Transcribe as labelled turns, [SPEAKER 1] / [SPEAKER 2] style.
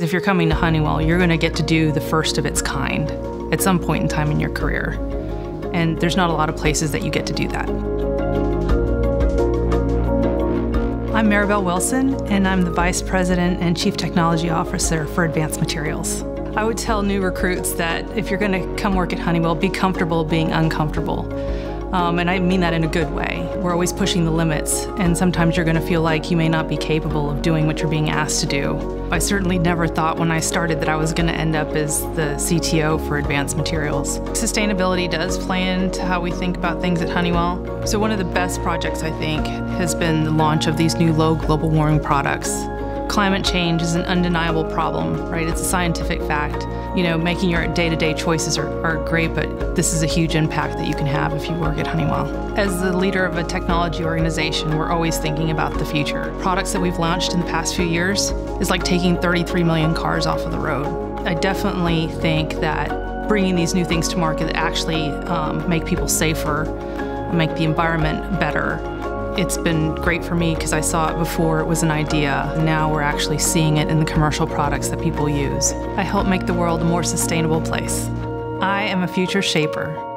[SPEAKER 1] If you're coming to Honeywell, you're going to get to do the first of its kind at some point in time in your career. And there's not a lot of places that you get to do that. I'm Maribel Wilson, and I'm the Vice President and Chief Technology Officer for Advanced Materials. I would tell new recruits that if you're going to come work at Honeywell, be comfortable being uncomfortable. Um, and I mean that in a good way. We're always pushing the limits, and sometimes you're going to feel like you may not be capable of doing what you're being asked to do. I certainly never thought when I started that I was going to end up as the CTO for Advanced Materials. Sustainability does play into how we think about things at Honeywell. So, one of the best projects, I think, has been the launch of these new low global warming products climate change is an undeniable problem, right? It's a scientific fact. You know, making your day-to-day choices are, are great, but this is a huge impact that you can have if you work at Honeywell. As the leader of a technology organization, we're always thinking about the future. Products that we've launched in the past few years is like taking 33 million cars off of the road. I definitely think that bringing these new things to market that actually um, make people safer, make the environment better, it's been great for me because I saw it before it was an idea. Now we're actually seeing it in the commercial products that people use. I help make the world a more sustainable place. I am a future shaper.